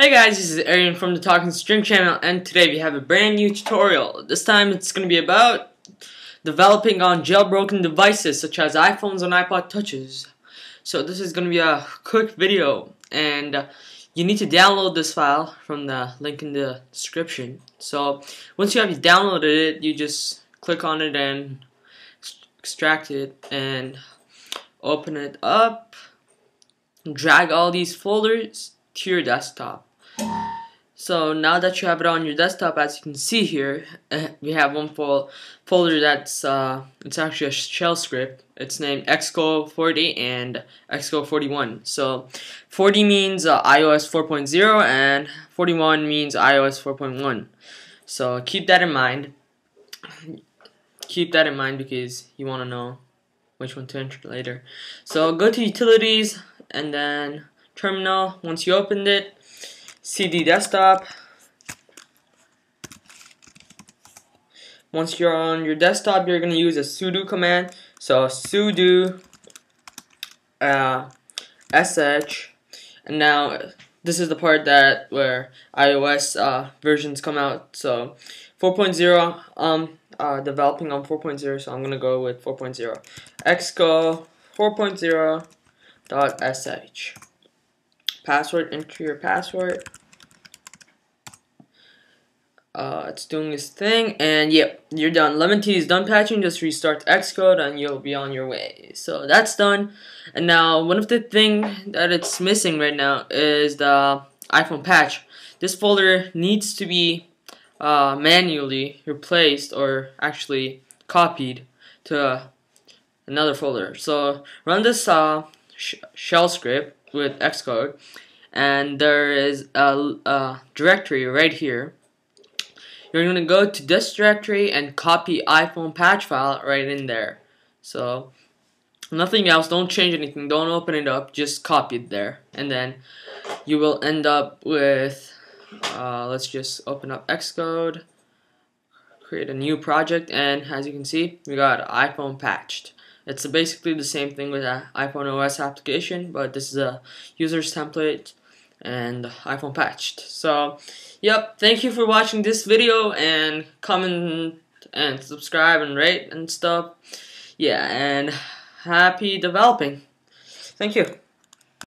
Hey guys, this is Arian from the Talking String channel and today we have a brand new tutorial. This time it's going to be about developing on jailbroken devices such as iPhones and iPod touches. So this is going to be a quick video and uh, you need to download this file from the link in the description. So once you have downloaded it, you just click on it and extract it and open it up. Drag all these folders to your desktop. So now that you have it on your desktop, as you can see here, we have one fol folder that's uh, it's actually a shell script. It's named Xcode 40 and Xcode 41. So 40 means uh, iOS 4.0 and 41 means iOS 4.1. So keep that in mind. Keep that in mind because you want to know which one to enter later. So go to Utilities and then terminal. Once you opened it, CD desktop. Once you're on your desktop, you're going to use a sudo command. So sudo uh, sh. And now this is the part that where iOS uh, versions come out. So 4.0, um, uh, developing on 4.0, so I'm gonna go with 4.0. Xcode 4.0 dot sh password, enter your password. Uh, it's doing this thing, and yep, you're done. Lemon Tea is done patching. Just restart Xcode, and you'll be on your way. So that's done. And now, one of the thing that it's missing right now is the iPhone patch. This folder needs to be uh, manually replaced, or actually copied to another folder. So run this uh, sh shell script with Xcode. And there is a, a directory right here. You're going to go to this directory and copy iPhone patch file right in there. So nothing else. Don't change anything. Don't open it up. Just copy it there. And then you will end up with uh, let's just open up Xcode create a new project and as you can see we got iPhone patched it's basically the same thing with an iPhone OS application, but this is a user's template and iPhone patched. So, yep, thank you for watching this video and comment and subscribe and rate and stuff. Yeah, and happy developing. Thank you.